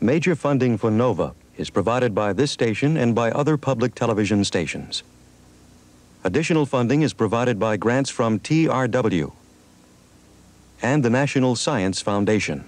Major funding for NOVA is provided by this station and by other public television stations. Additional funding is provided by grants from TRW and the National Science Foundation.